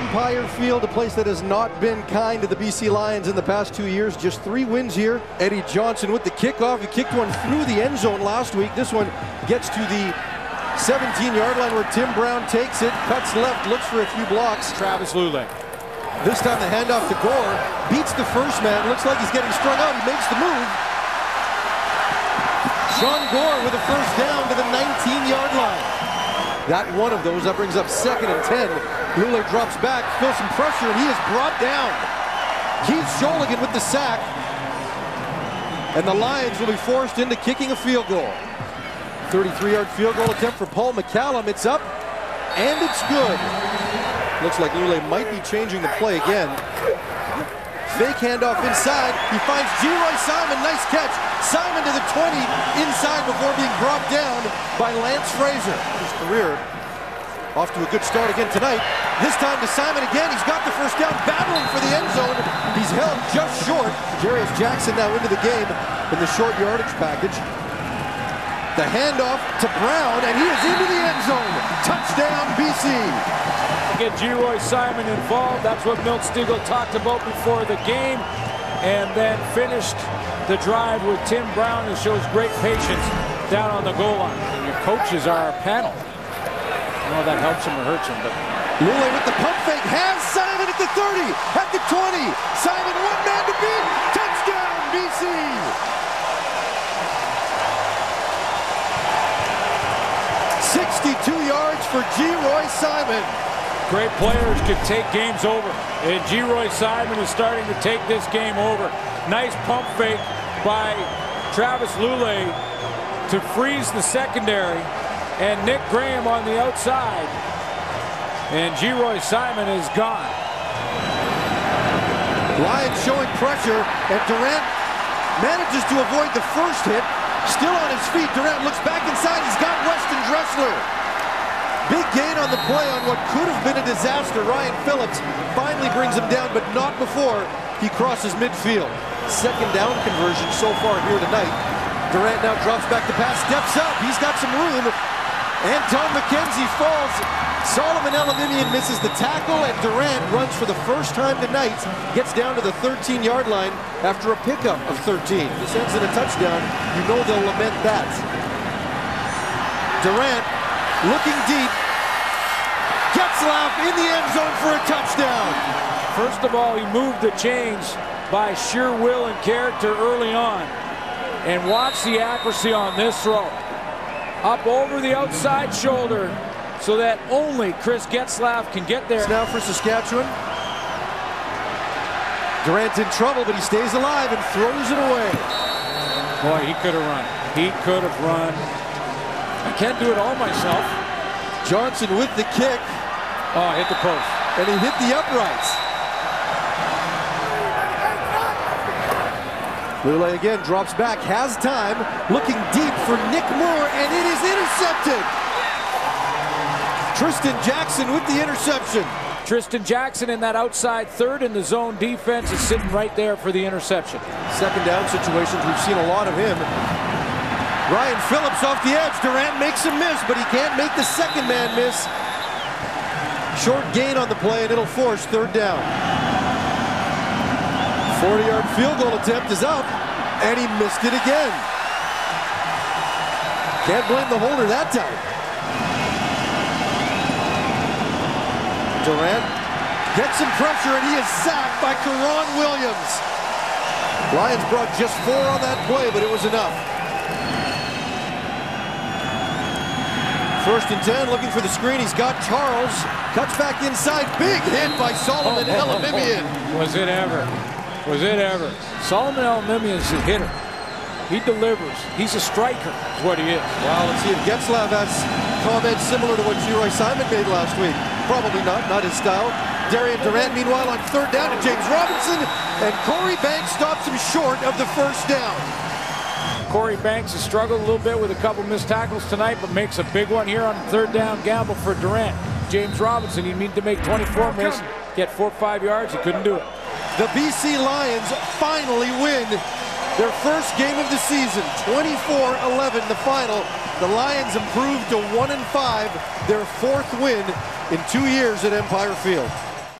Empire Field, a place that has not been kind to the BC Lions in the past two years. Just three wins here. Eddie Johnson with the kickoff. He kicked one through the end zone last week. This one gets to the 17-yard line where Tim Brown takes it, cuts left, looks for a few blocks. Travis Lulay. This time the handoff to Gore, beats the first man, looks like he's getting strung out, he makes the move. Sean Gore with a first down to the 19-yard line. That one of those, that brings up second and 10. Lulay drops back, feels some pressure, and he is brought down. Keith Shologan with the sack. And the Lions will be forced into kicking a field goal. 33-yard field goal attempt for Paul McCallum. It's up, and it's good. Looks like Lulay might be changing the play again. Fake handoff inside. He finds Geroy Simon. Nice catch. Simon to the 20 inside before being brought down by Lance Frazier. His career off to a good start again tonight. This time to Simon again. He's got the first down, battling for the end zone. He's held just short. Jarius Jackson now into the game in the short yardage package. The handoff to Brown, and he is into the end zone. Touchdown, BC. Get Geroy Simon involved. That's what Milt Stegall talked about before the game. And then finished the drive with Tim Brown, who shows great patience down on the goal line. And your coaches are a panel. I don't know if that helps him or hurts him, but Lulay with the pump fake has Simon at the 30, at the 20. Simon one man to beat. Touchdown, BC. 62 yards for Geroy Simon. Great players can take games over. And Geroy Simon is starting to take this game over. Nice pump fake by Travis Lulay to freeze the secondary. And Nick Graham on the outside. And Geroy Simon is gone. Lions showing pressure, and Durant manages to avoid the first hit. Still on his feet, Durant looks back inside. He's got Weston Dressler. Big gain on the play on what could have been a disaster. Ryan Phillips finally brings him down, but not before he crosses midfield. Second down conversion so far here tonight. Durant now drops back to pass, steps up. He's got some room. Anton McKenzie falls. Solomon Elimimian misses the tackle, and Durant runs for the first time tonight. Gets down to the 13-yard line after a pickup of 13. This ends in a touchdown. You know they'll lament that. Durant looking deep. Getzlaff in the end zone for a touchdown. First of all, he moved the chains by sheer will and character early on. And watch the accuracy on this throw. Up over the outside shoulder so that only Chris Getzlaff can get there. It's Now for Saskatchewan. Durant's in trouble, but he stays alive and throws it away. Boy, he could have run. He could have run. I can't do it all myself. Johnson with the kick. Oh, hit the post. And he hit the uprights. Lulay again drops back, has time, looking deep for Nick Moore, and it is intercepted. Tristan Jackson with the interception. Tristan Jackson in that outside third in the zone defense is sitting right there for the interception. Second down situations, we've seen a lot of him. Ryan Phillips off the edge. Durant makes him miss, but he can't make the second man miss. Short gain on the play, and it'll force third down. 40-yard field goal attempt is up, and he missed it again. Can't blame the holder that time. Durant gets some pressure, and he is sacked by Keron Williams. Lions brought just four on that play, but it was enough. First and 10, looking for the screen. He's got Charles. Cuts back inside. Big hit by Solomon oh, oh, oh Elimimian. Oh, was it ever? Was it ever? Solomon Elimimian is a hitter. He delivers. He's a striker, is what he is. Wow, let's see if Getzlaff has comments similar to what Geroy Simon made last week. Probably not, not his style. Darian Durant, meanwhile, on third down to James Robinson, and Korey Banks stops him short of the first down. Korey Banks has struggled a little bit with a couple missed tackles tonight, but makes a big one here on third down gamble for Durant. James Robinson, he needed to make 24 miss, get four or five yards. He couldn't do it. The BC Lions finally win their first game of the season, 24-11 the final. The Lions improved to 1 and 5, their fourth win in two years at Empire Field.